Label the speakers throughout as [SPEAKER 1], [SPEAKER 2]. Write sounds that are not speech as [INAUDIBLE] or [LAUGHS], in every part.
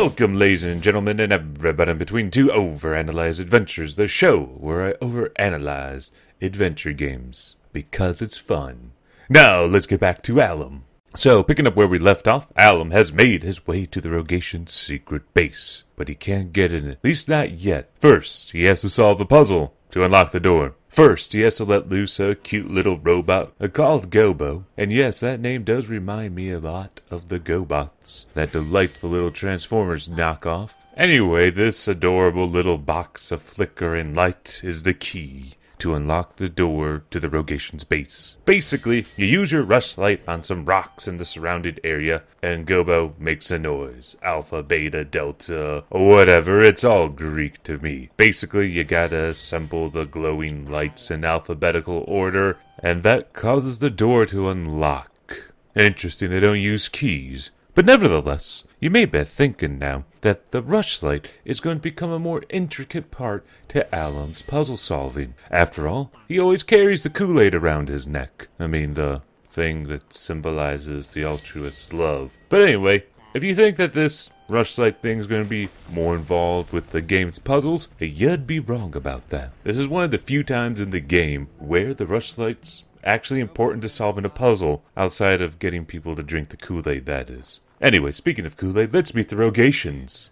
[SPEAKER 1] Welcome, ladies and gentlemen, and everybody in between to Overanalyze Adventures, the show where I overanalyze adventure games because it's fun. Now, let's get back to Alum. So, picking up where we left off, Alum has made his way to the Rogation's secret base, but he can't get in, at least not yet. First, he has to solve the puzzle to unlock the door. First, he has to let loose a cute little robot called Gobo. And yes, that name does remind me a lot of the GoBots, that delightful little Transformers knockoff. Anyway, this adorable little box of flickering light is the key to unlock the door to the Rogation's base. Basically, you use your rushlight on some rocks in the surrounded area, and Gobo makes a noise. Alpha, beta, delta, whatever, it's all Greek to me. Basically, you gotta assemble the glowing lights in alphabetical order, and that causes the door to unlock. Interesting, they don't use keys. But nevertheless, you may be thinking now that the rushlight is going to become a more intricate part to Alum's puzzle solving. After all, he always carries the Kool Aid around his neck. I mean, the thing that symbolizes the altruist's love. But anyway, if you think that this rushlight thing is going to be more involved with the game's puzzles, you'd be wrong about that. This is one of the few times in the game where the rushlight's actually important to solving a puzzle outside of getting people to drink the Kool Aid, that is. Anyway, speaking of Kool Aid, let's meet the Rogations.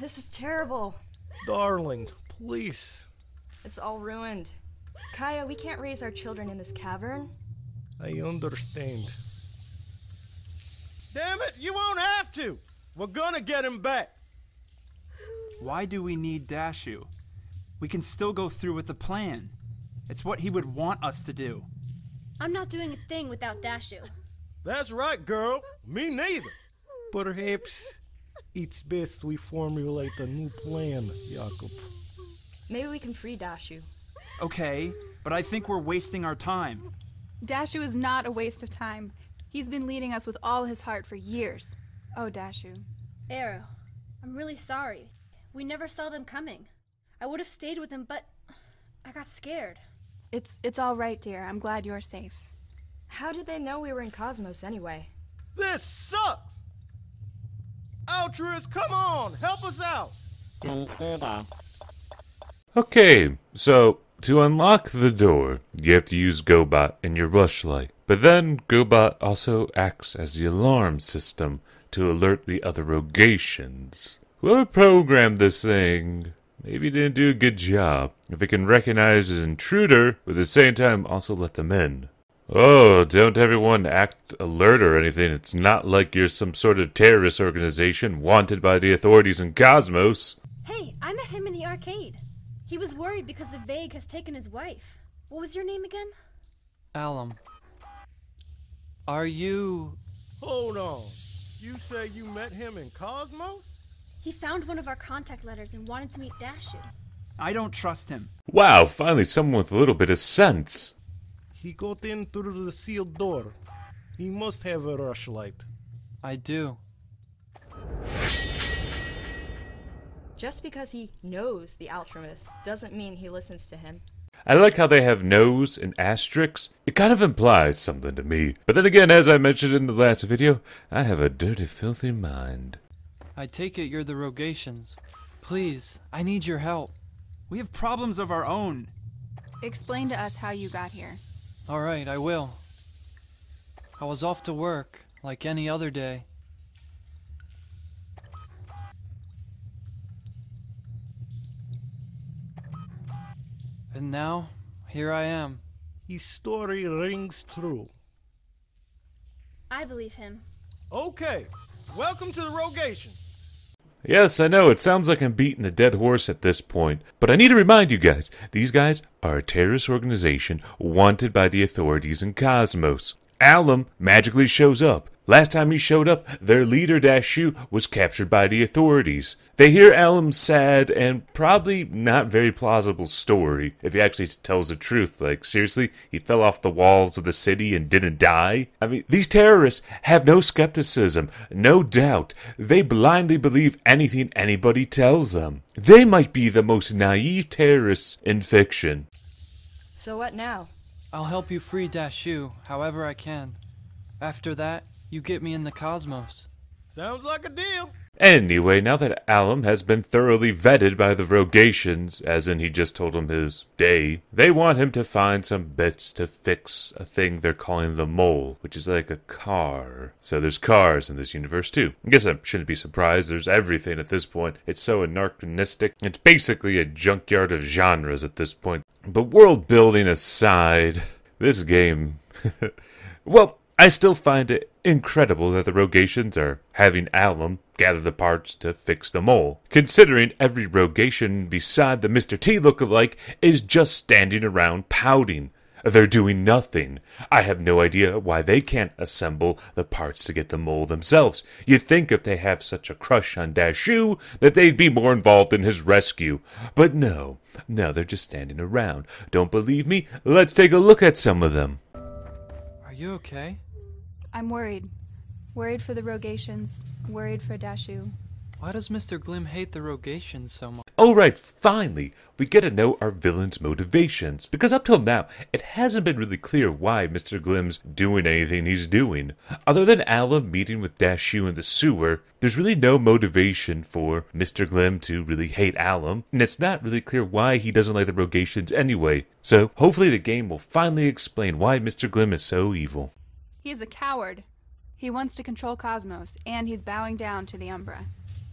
[SPEAKER 2] This is terrible.
[SPEAKER 3] Darling, please.
[SPEAKER 2] It's all ruined. Kaya, we can't raise our children in this cavern.
[SPEAKER 3] I understand. Damn it, you won't have to! We're gonna get him back!
[SPEAKER 4] Why do we need Dashu? We can still go through with the plan. It's what he would want us to do.
[SPEAKER 5] I'm not doing a thing without Dashu.
[SPEAKER 3] That's right, girl. Me neither. Perhaps it's best we formulate a new plan, Jakob.
[SPEAKER 2] Maybe we can free Dashu.
[SPEAKER 4] Okay, but I think we're wasting our time.
[SPEAKER 6] Dashu is not a waste of time. He's been leading us with all his heart for years. Oh, Dashu.
[SPEAKER 5] Arrow, I'm really sorry. We never saw them coming. I would have stayed with him, but I got scared.
[SPEAKER 6] It's it's all right, dear. I'm glad you're safe.
[SPEAKER 2] How did they know we were in Kosmos anyway?
[SPEAKER 3] This sucks! Altruist, come on! Help us out!
[SPEAKER 1] Okay, so to unlock the door, you have to use GoBot and your rushlight. But then GoBot also acts as the alarm system to alert the other rogations. Whoever programmed this thing maybe didn't do a good job. If it can recognize an intruder, but at the same time also let them in. Oh, don't everyone act alert or anything. It's not like you're some sort of terrorist organization wanted by the authorities in Kosmos.
[SPEAKER 5] Hey, I met him in the arcade. He was worried because the Vague has taken his wife. What was your name again?
[SPEAKER 7] Alum. Are you.
[SPEAKER 3] Hold on. You say you met him in Kosmos?
[SPEAKER 5] He found one of our contact letters and wanted to meet Dashu.
[SPEAKER 4] I don't trust him.
[SPEAKER 1] Wow, finally someone with a little bit of sense.
[SPEAKER 3] He got in through the sealed door. He must have a rushlight.
[SPEAKER 7] I do.
[SPEAKER 2] Just because he knows the Altruist doesn't mean he listens to him.
[SPEAKER 1] I like how they have nose and asterisks. It kind of implies something to me. But then again, as I mentioned in the last video, I have a dirty, filthy mind.
[SPEAKER 7] I take it you're the Rogations. Please, I need your help.
[SPEAKER 4] We have problems of our own.
[SPEAKER 6] Explain to us how you got here.
[SPEAKER 7] Alright, I will. I was off to work, like any other day. And now, here I am.
[SPEAKER 3] His story rings true.
[SPEAKER 5] I believe him.
[SPEAKER 3] Okay, welcome to the Rogation.
[SPEAKER 1] Yes, I know, it sounds like I'm beating a dead horse at this point, but I need to remind you guys these guys are a terrorist organization wanted by the authorities in Kosmos. Alum magically shows up. Last time he showed up, their leader Dashu was captured by the authorities. They hear Alum's sad and probably not very plausible story, if he actually tells the truth. Like, seriously, he fell off the walls of the city and didn't die? I mean, these terrorists have no skepticism, no doubt. They blindly believe anything anybody tells them. They might be the most naive terrorists in fiction.
[SPEAKER 2] So what now?
[SPEAKER 7] I'll help you free Dashu, however I can. After that, you get me in the cosmos.
[SPEAKER 3] Sounds like a deal.
[SPEAKER 1] Anyway, now that Alum has been thoroughly vetted by the Rogations, as in he just told him his day, they want him to find some bits to fix a thing they're calling the mole, which is like a car. So there's cars in this universe too. I guess I shouldn't be surprised. There's everything at this point. It's so anachronistic. It's basically a junkyard of genres at this point. But world building aside, this game. [LAUGHS] well, I still find it incredible that the Rogations are having Alum gather the parts to fix the mole, considering every Rogation beside the Mr. T lookalike is just standing around pouting. They're doing nothing. I have no idea why they can't assemble the parts to get the mole themselves. You'd think if they have such a crush on Dashu that they'd be more involved in his rescue. But no, no, they're just standing around. Don't believe me? Let's take a look at some of them.
[SPEAKER 7] Are you okay?
[SPEAKER 6] I'm worried. Worried for the Rogations. Worried for Dashu.
[SPEAKER 7] Why does Mr. Glim hate the Rogations so much?
[SPEAKER 1] Alright, finally, we get to know our villain's motivations. Because up till now, it hasn't been really clear why Mr. Glim's doing anything he's doing. Other than Alum meeting with Dashu in the sewer, there's really no motivation for Mr. Glim to really hate Alum, and it's not really clear why he doesn't like the Rogations anyway. So, hopefully the game will finally explain why Mr. Glim is so evil.
[SPEAKER 6] He is a coward. He wants to control Kosmos, and he's bowing down to the Umbra.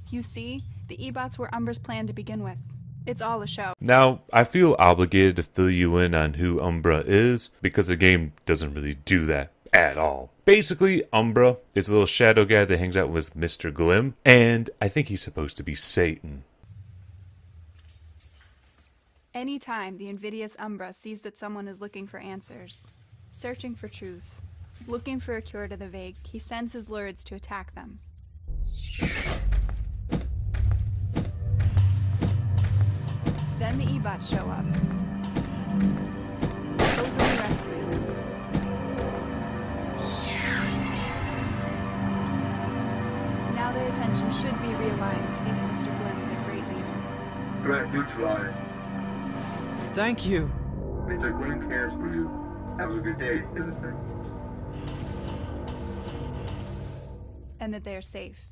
[SPEAKER 6] You see, the Ebots were Umbra's plan to begin with. It's all a show.
[SPEAKER 1] Now, I feel obligated to fill you in on who Umbra is, because the game doesn't really do that at all. Basically, Umbra is a little shadow guy that hangs out with Mr. Glim, and I think he's supposed to be Satan.
[SPEAKER 6] Anytime the invidious Umbra sees that someone is looking for answers, searching for truth, looking for a cure to the vague, he sends his lords to attack them. Then the Ebots show up, supposedly rescuing them. Now their attention should be realigned to see that Mr. Glim is a great leader.
[SPEAKER 8] Threat neutralized.
[SPEAKER 7] Thank you.
[SPEAKER 8] Mr. Glim cares for you. Have a good day, citizen.
[SPEAKER 6] And that they are safe.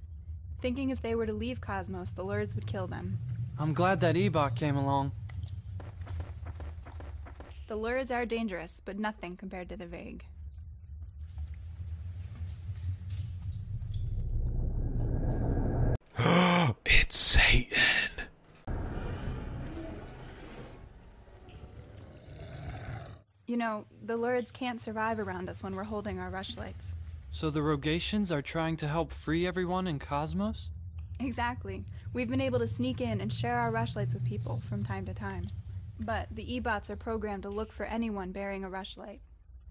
[SPEAKER 6] Thinking if they were to leave Kosmos, the Lords would kill them.
[SPEAKER 7] I'm glad that Ebot came along.
[SPEAKER 6] The Lords are dangerous, but nothing compared to the Vague. [GASPS]
[SPEAKER 1] It's Satan.
[SPEAKER 6] You know, the Lords can't survive around us when we're holding our rushlights.
[SPEAKER 7] So the Rogations are trying to help free everyone in Kosmos?
[SPEAKER 6] Exactly. We've been able to sneak in and share our rushlights with people from time to time. But the E-bots are programmed to look for anyone bearing a rushlight.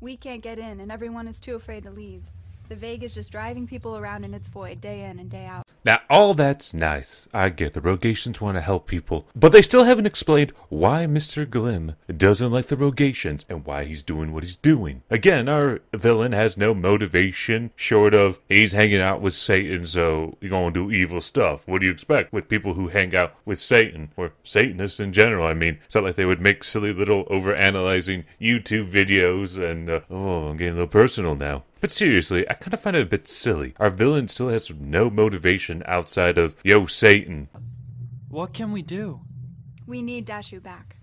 [SPEAKER 6] We can't get in, and everyone is too afraid to leave. The Vague is just driving people around in its void day in and day out.
[SPEAKER 1] Now, all that's nice. I get the Rogations want to help people, but they still haven't explained why Mr. Glim doesn't like the Rogations and why he's doing what he's doing. Again, our villain has no motivation short of he's hanging out with Satan, so he's gonna do evil stuff. What do you expect with people who hang out with Satan or Satanists in general? I mean, it's not like they would make silly little over-analyzing YouTube videos and uh, oh, I'm getting a little personal now. But seriously, I kind of find it a bit silly. Our villain still has no motivation outside of, yo, Satan.
[SPEAKER 7] What can we do?
[SPEAKER 6] We need Dashu back.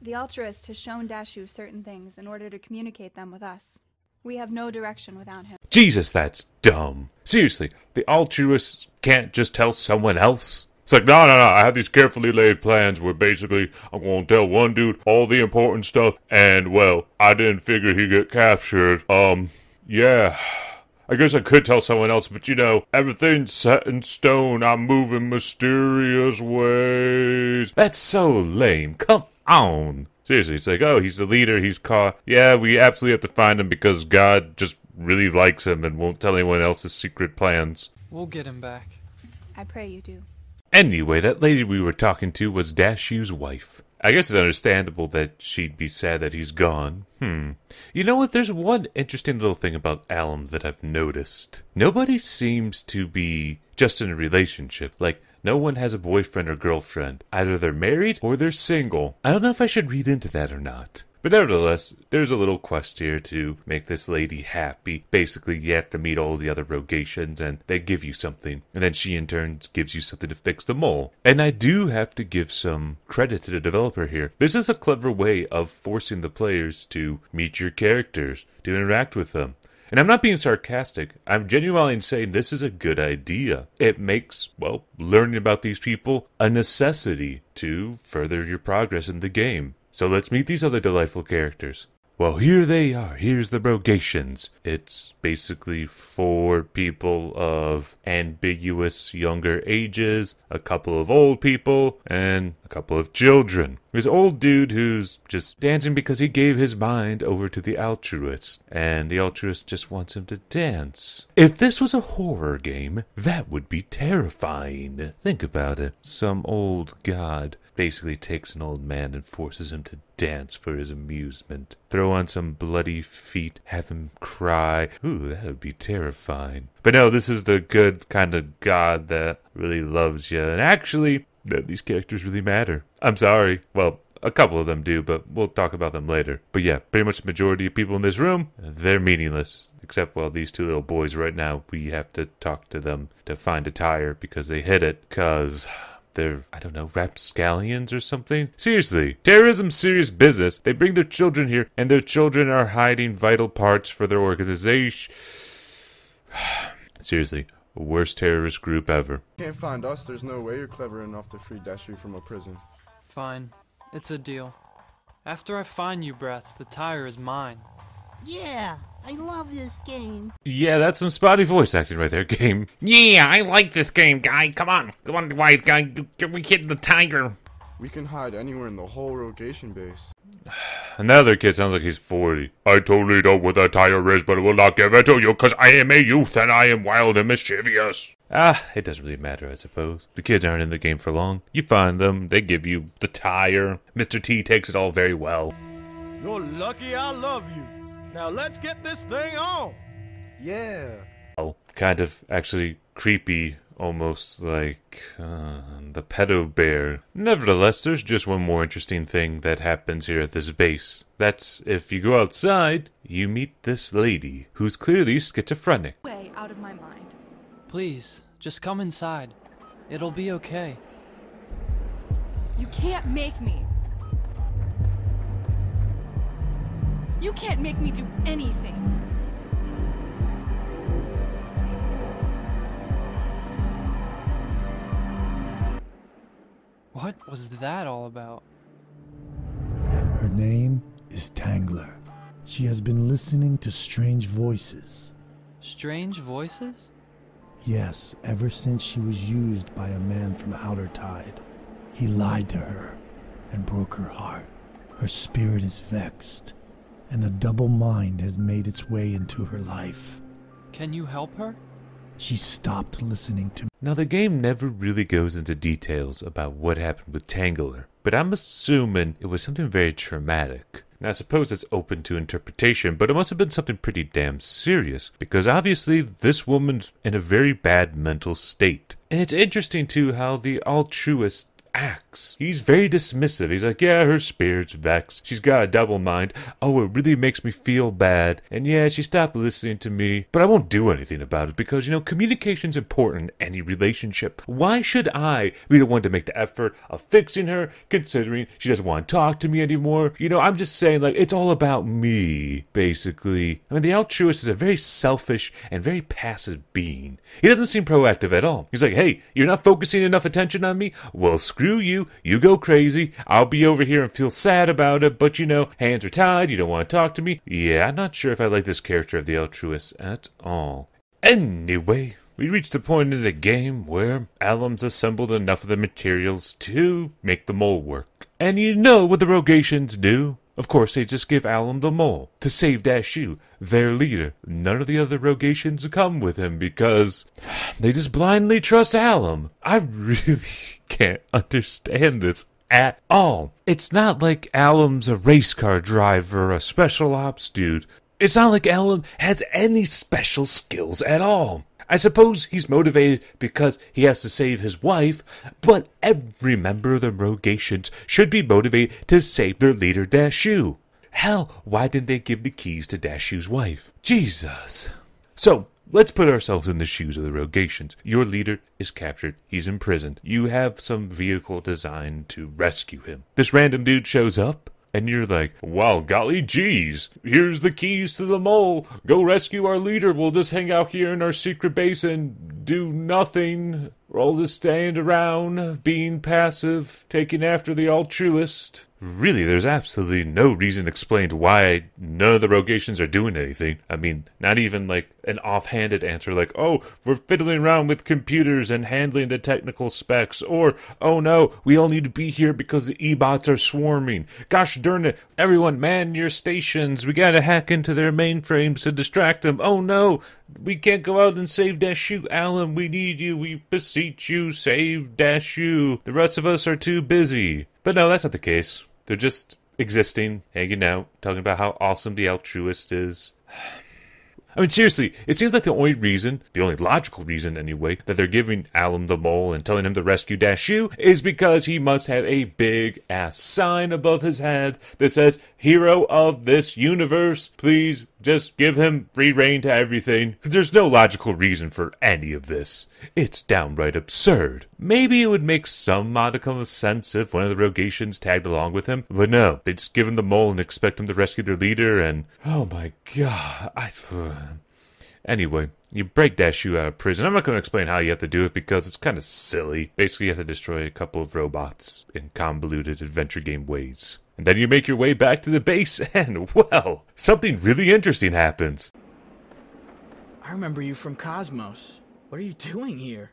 [SPEAKER 6] The Altruist has shown Dashu certain things in order to communicate them with us. We have no direction without him.
[SPEAKER 1] Jesus, that's dumb. Seriously, the altruists can't just tell someone else? It's like, no, no, no, I have these carefully laid plans where basically I'm going to tell one dude all the important stuff, and, well, I didn't figure he'd get captured. Um, yeah. I guess I could tell someone else, but you know, everything's set in stone. I'm moving mysterious ways. That's so lame. Come on. Seriously, it's like, oh, he's the leader. He's caught. Yeah, we absolutely have to find him because God just really likes him and won't tell anyone else his secret plans.
[SPEAKER 7] We'll get him back.
[SPEAKER 6] I pray you do.
[SPEAKER 1] Anyway, that lady we were talking to was Dashu's wife. I guess it's understandable that she'd be sad that he's gone. Hmm. You know what? There's one interesting little thing about Alum that I've noticed. Nobody seems to be just in a relationship. Like, no one has a boyfriend or girlfriend. Either they're married or they're single. I don't know if I should read into that or not. But nevertheless, there's a little quest here to make this lady happy. Basically, you have to meet all the other rogations and they give you something. And then she in turn gives you something to fix the mole. And I do have to give some credit to the developer here. This is a clever way of forcing the players to meet your characters, to interact with them. And I'm not being sarcastic. I'm genuinely saying this is a good idea. It makes, well, learning about these people a necessity to further your progress in the game. So let's meet these other delightful characters. Well, here they are. Here's the Brogations. It's basically four people of ambiguous younger ages, a couple of old people, and a couple of children. This old dude who's just dancing because he gave his mind over to the altruist, and the altruist just wants him to dance. If this was a horror game, that would be terrifying. Think about it. Some old god basically takes an old man and forces him to dance for his amusement. Throw on some bloody feet, have him cry. Ooh, that would be terrifying. But no, this is the good kind of god that really loves you. And actually, these characters really matter. I'm sorry. Well, a couple of them do, but we'll talk about them later. But yeah, pretty much the majority of people in this room, they're meaningless. Except, well, these two little boys right now, we have to talk to them to find a tire because they hit it. Because they're, I don't know, rapscallions or something? Seriously, terrorism's serious business. They bring their children here, and their children are hiding vital parts for their organization. [SIGHS] Seriously, worst terrorist group ever.
[SPEAKER 9] Can't find us, there's no way you're clever enough to free Dashu from a prison.
[SPEAKER 7] Fine. It's a deal. After I find you brats, the tire is mine.
[SPEAKER 10] Yeah, I love this game.
[SPEAKER 1] Yeah, that's some spotty voice acting right there, [LAUGHS] game.
[SPEAKER 11] Yeah, I like this game, guy. Come on. Come on, white guy. Get we get the tiger.
[SPEAKER 9] We can hide anywhere in the whole rogation base. [SIGHS]
[SPEAKER 1] Another kid sounds like he's 40.
[SPEAKER 11] I totally know what a tire is, but I will not give it to you because I am a youth and I am wild and mischievous.
[SPEAKER 1] Ah, it doesn't really matter, I suppose. The kids aren't in the game for long. You find them, they give you the tire. Mr. T takes it all very well.
[SPEAKER 3] You're lucky I love you. Now let's get this thing on.
[SPEAKER 9] Yeah.
[SPEAKER 1] Oh, kind of actually creepy, almost like uh, the pedo bear. Nevertheless, there's just one more interesting thing that happens here at this base. That's if you go outside, you meet this lady who's clearly schizophrenic.
[SPEAKER 2] Way out of my mind.
[SPEAKER 7] Please, just come inside. It'll be okay.
[SPEAKER 2] You can't make me. You can't make me do anything.
[SPEAKER 7] What was that all about?
[SPEAKER 12] Her name is Tangler. She has been listening to strange voices.
[SPEAKER 7] Strange voices?
[SPEAKER 12] Yes, ever since she was used by a man from Outer Tide. He lied to her and broke her heart. Her spirit is vexed, and a double mind has made its way into her life.
[SPEAKER 7] Can you help her?
[SPEAKER 12] She stopped listening to me.
[SPEAKER 1] Now, the game never really goes into details about what happened with Tangler, but I'm assuming it was something very traumatic. Now, I suppose it's open to interpretation, but it must have been something pretty damn serious, because obviously this woman's in a very bad mental state. And it's interesting, too, how the altruist He's very dismissive. He's like, yeah, her spirit's vexed. She's got a double mind. Oh, it really makes me feel bad. And yeah, she stopped listening to me, but I won't do anything about it because, you know, communication's important in any relationship. Why should I be the one to make the effort of fixing her, considering she doesn't want to talk to me anymore? You know, I'm just saying, like, it's all about me, basically. I mean, the altruist is a very selfish and very passive being. He doesn't seem proactive at all. He's like, hey, you're not focusing enough attention on me? Well, screw you. You go crazy. I'll be over here and feel sad about it, but you know, hands are tied. You don't want to talk to me. Yeah, I'm not sure if I like this character of the altruist at all. Anyway, we reached the point in the game where Alum's assembled enough of the materials to make the mole work. And you know what the Rogations do? Of course, they just give Alum the mole to save Dashu, their leader. None of the other Rogations come with him because they just blindly trust Alum. I really [LAUGHS] can't understand this at all. It's not like Alum's a race car driver, a special ops dude. It's not like Alum has any special skills at all. I suppose he's motivated because he has to save his wife, but every member of the Rogations should be motivated to save their leader Dashu. Hell, why didn't they give the keys to Dashu's wife? Jesus. So, let's put ourselves in the shoes of the Rogations. Your leader is captured. He's imprisoned. You have some vehicle designed to rescue him. This random dude shows up. And you're like, wow, golly geez, here's the keys to the mole. Go rescue our leader. We'll just hang out here in our secret base and do nothing. We'll just stand around, being passive, taking after the altruist. Really, there's absolutely no reason explained why none of the rogations are doing anything. I mean, not even like an offhanded answer like, oh, we're fiddling around with computers and handling the technical specs, or, oh no, we all need to be here because the e-bots are swarming. Gosh darn it, everyone man your stations. We gotta hack into their mainframes to distract them. Oh no, we can't go out and save Dashu. Alum, we need you. We beseech you, save Dashu. The rest of us are too busy. But no, that's not the case. They're just existing, hanging out, talking about how awesome the altruist is. [SIGHS] I mean, seriously, it seems like the only reason, the only logical reason anyway, that they're giving Alum the mole and telling him to rescue Dashu is because he must have a big ass sign above his head that says, Hero of this universe, please just give him free reign to everything. Because there's no logical reason for any of this. It's downright absurd. Maybe it would make some modicum of sense if one of the Rogations tagged along with him, but no, they just give him the mole and expect him to rescue their leader, and oh my god, I. Anyway, you break Dashu out of prison. I'm not going to explain how you have to do it because it's kind of silly. Basically, you have to destroy a couple of robots in convoluted adventure game ways. And then you make your way back to the base, [LAUGHS] and well, something really interesting happens.
[SPEAKER 13] I remember you from Kosmos. What are you doing here?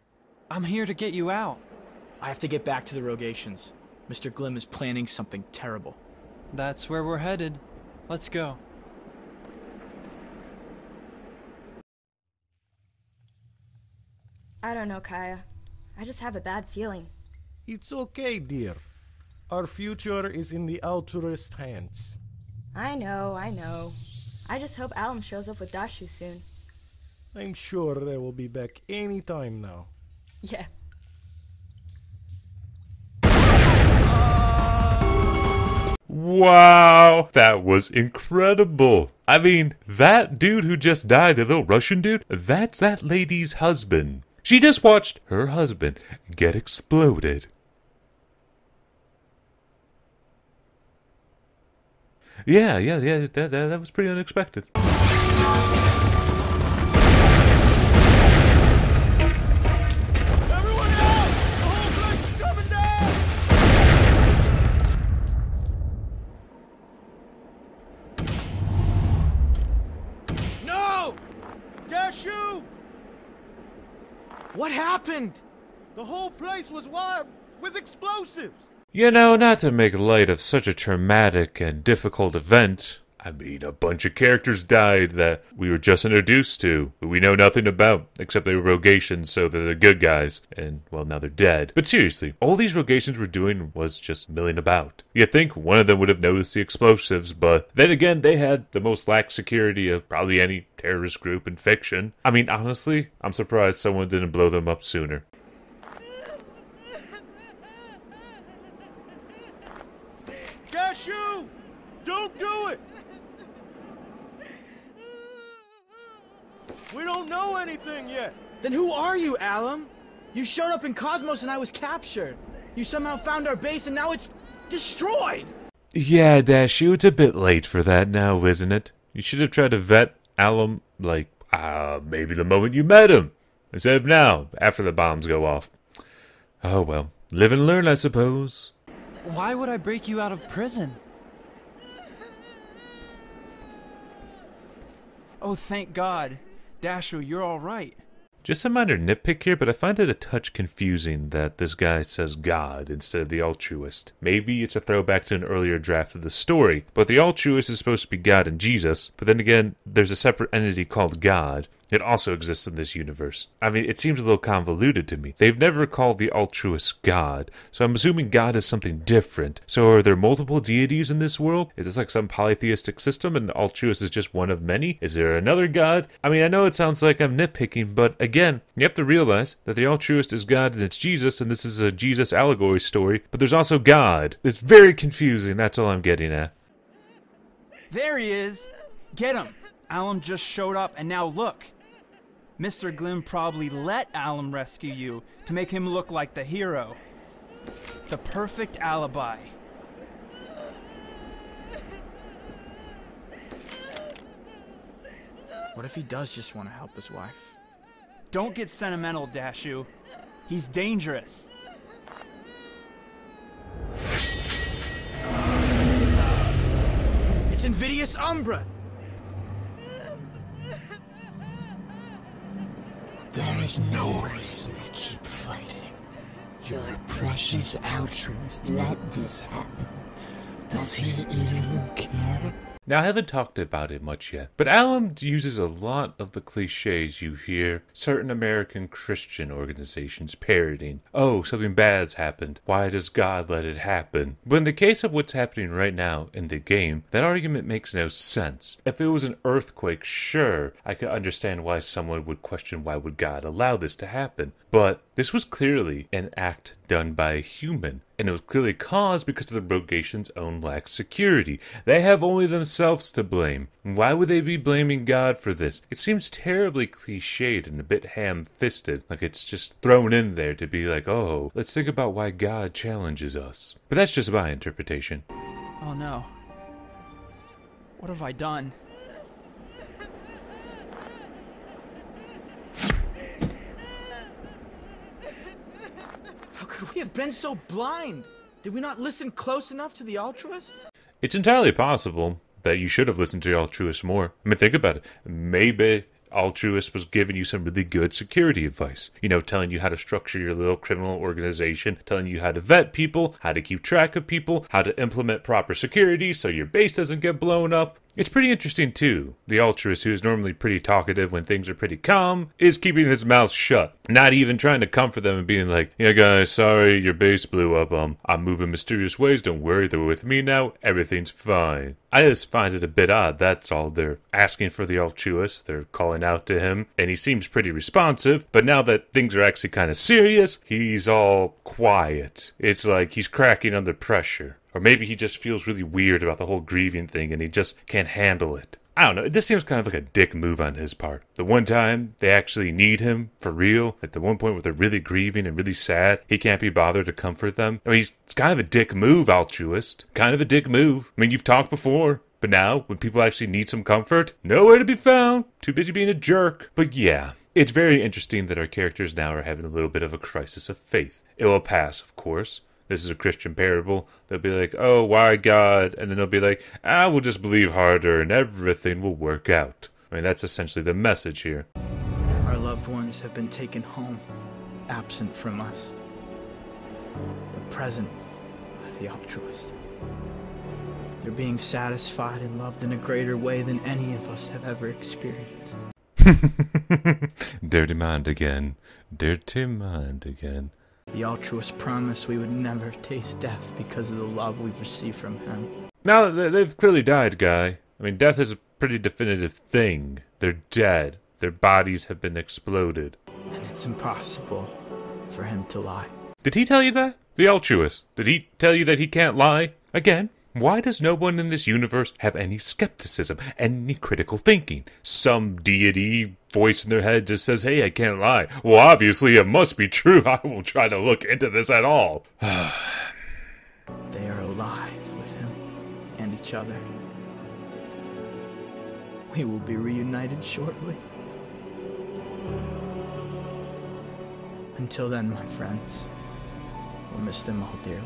[SPEAKER 7] I'm here to get you out.
[SPEAKER 13] I have to get back to the Rogations. Mr. Glim is planning something terrible.
[SPEAKER 7] That's where we're headed. Let's go.
[SPEAKER 2] I don't know, Kaya. I just have a bad feeling.
[SPEAKER 3] It's okay, dear. Our future is in the altruist hands.
[SPEAKER 2] I know, I know. I just hope Alum shows up with Dashu soon.
[SPEAKER 3] I'm sure they will be back any time now.
[SPEAKER 2] Yeah.
[SPEAKER 1] Wow, that was incredible. I mean, that dude who just died, the little Russian dude, that's that lady's husband. She just watched her husband get exploded. Yeah, yeah, yeah, that, that, that was pretty unexpected.
[SPEAKER 13] Happened?
[SPEAKER 3] The whole place was wild with explosives.
[SPEAKER 1] You know, not to make light of such a traumatic and difficult event, I mean, a bunch of characters died that we were just introduced to, who we know nothing about, except they were rogations, so they're the good guys, and, well, now they're dead. But seriously, all these rogations were doing was just milling about. You'd think one of them would have noticed the explosives, but then again, they had the most lax security of probably any terrorist group in fiction. I mean, honestly, I'm surprised someone didn't blow them up sooner.
[SPEAKER 3] Dashu! Don't do it! We don't anything yet.
[SPEAKER 13] Then who are you, Alum? You showed up in Kosmos and I was captured. You somehow found our base and now it's destroyed.
[SPEAKER 1] Yeah, Dashu, it's a bit late for that now, isn't it? You should have tried to vet Alum, like, uh, maybe the moment you met him, instead of now, after the bombs go off. Oh well, live and learn, I suppose.
[SPEAKER 7] Why would I break you out of prison? Oh, thank God. Dashu, you're all right.
[SPEAKER 1] Just a minor nitpick here, but I find it a touch confusing that this guy says God instead of the altruist. Maybe it's a throwback to an earlier draft of the story, but the altruist is supposed to be God and Jesus, but then again, there's a separate entity called God. It also exists in this universe. I mean, it seems a little convoluted to me. They've never called the altruist God, so I'm assuming God is something different. So are there multiple deities in this world? Is this like some polytheistic system and altruist is just one of many? Is there another God? I mean, I know it sounds like I'm nitpicking, but again, you have to realize that the altruist is God and it's Jesus, and this is a Jesus allegory story, but there's also God. It's very confusing, that's all I'm getting at.
[SPEAKER 4] There he is! Get him! Alum just showed up, and now look. Mr. Glim probably let Alum rescue you to make him look like the hero. The perfect alibi.
[SPEAKER 13] What if he does just want to help his wife?
[SPEAKER 4] Don't get sentimental, Dashu. He's dangerous.
[SPEAKER 13] It's Invidious Umbra!
[SPEAKER 14] There is no reason to keep fighting. You're precious altruist. Let this happen. Does he even care?
[SPEAKER 1] Now, I haven't talked about it much yet, but Alum uses a lot of the cliches you hear certain American Christian organizations parroting. Oh, something bad's happened. Why does God let it happen? But in the case of what's happening right now in the game, that argument makes no sense. If it was an earthquake, sure, I could understand why someone would question why would God allow this to happen. But this was clearly an act done by a human, and it was clearly caused because of the Rogation's own lack of security. They have only themselves to blame. Why would they be blaming God for this? It seems terribly cliched and a bit ham fisted, like it's just thrown in there to be like, oh, let's think about why God challenges us. But that's just my interpretation.
[SPEAKER 4] Oh no. What have I done?
[SPEAKER 13] Could [LAUGHS] we have been so blind? Did we not listen close enough to the altruist?
[SPEAKER 1] It's entirely possible that you should have listened to the Altruist more. I mean, think about it. Maybe Altruist was giving you some really good security advice. You know, telling you how to structure your little criminal organization, telling you how to vet people, how to keep track of people, how to implement proper security so your base doesn't get blown up. It's pretty interesting too. The altruist, who is normally pretty talkative when things are pretty calm, is keeping his mouth shut. Not even trying to comfort them and being like, "Yeah, guys, sorry your base blew up. Um, I'm moving mysterious ways. Don't worry, they're with me now. Everything's fine." I just find it a bit odd. That's all. They're asking for the altruist. They're calling out to him, and he seems pretty responsive. But now that things are actually kind of serious, he's all quiet. It's like he's cracking under pressure. Or maybe he just feels really weird about the whole grieving thing and he just can't handle it. I don't know. Just seems kind of like a dick move on his part. The one time they actually need him for real, at the one point where they're really grieving and really sad, he can't be bothered to comfort them. I mean, he's kind of a dick move, altruist. Kind of a dick move. I mean, you've talked before. But now, when people actually need some comfort, nowhere to be found. Too busy being a jerk. But yeah, it's very interesting that our characters now are having a little bit of a crisis of faith. It will pass, of course this is a Christian parable. They'll be like, oh, why God? And then they'll be like, ah, we'll just believe harder and everything will work out. I mean, that's essentially the message here.
[SPEAKER 13] Our loved ones have been taken home, absent from us, but present with the altruist. They're being satisfied and loved in a greater way than any of us have ever experienced. [LAUGHS]
[SPEAKER 1] Dirty mind again. Dirty mind again.
[SPEAKER 13] The altruist promised we would never taste death because of the love we've received from him.
[SPEAKER 1] Now, they've clearly died, Guy. I mean, death is a pretty definitive thing. They're dead. Their bodies have been exploded.
[SPEAKER 13] And it's impossible for him to lie.
[SPEAKER 1] Did he tell you that? The altruist. Did he tell you that he can't lie? Again, why does no one in this universe have any skepticism, any critical thinking? Some deity voice in their head just says, hey, I can't lie. Well, obviously it must be true. [LAUGHS] I won't try to look into this at all. [SIGHS]
[SPEAKER 13] they are alive with him and each other. We will be reunited shortly. Until then, my friends, we'll miss them all dearly.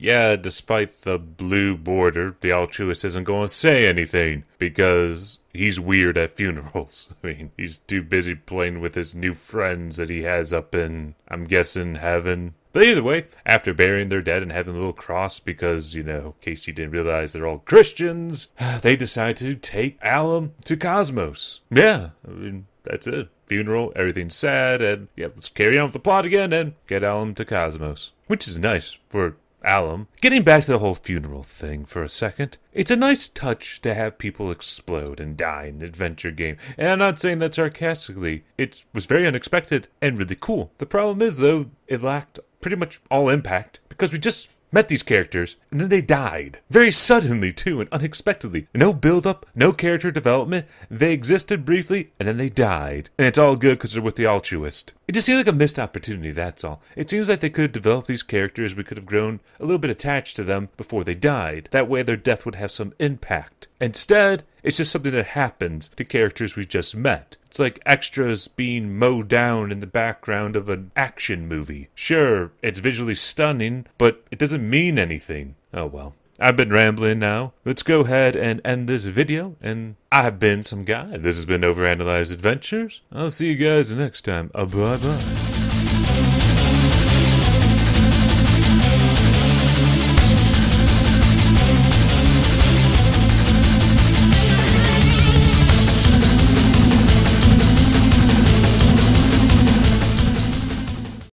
[SPEAKER 1] Yeah, despite the blue border, the altruist isn't going to say anything because he's weird at funerals. [LAUGHS] I mean, he's too busy playing with his new friends that he has up in, I'm guessing, heaven. But either way, after burying their dead and having a little cross because, you know, in case you didn't realize they're all Christians, [SIGHS] they decide to take Alum to Kosmos. Yeah, I mean, that's it. Funeral, everything's sad, and yeah, let's carry on with the plot again and get Alum to Kosmos. Which is nice for Alum. Getting back to the whole funeral thing for a second, it's a nice touch to have people explode and die in an adventure game. And I'm not saying that sarcastically. It was very unexpected and really cool. The problem is, though, it lacked pretty much all impact because we just met these characters, and then they died. Very suddenly, too, and unexpectedly. No build up, no character development. They existed briefly, and then they died. And it's all good because they're with the altruist. It just seems like a missed opportunity, that's all. It seems like they could have developed these characters, we could have grown a little bit attached to them before they died. That way their death would have some impact. Instead, it's just something that happens to characters we've just met. It's like extras being mowed down in the background of an action movie. Sure, it's visually stunning, but it doesn't mean anything. Oh well. I've been rambling now. Let's go ahead and end this video. And I've been some guy. This has been Overanalyzed Adventures. I'll see you guys next time. Uh, bye bye.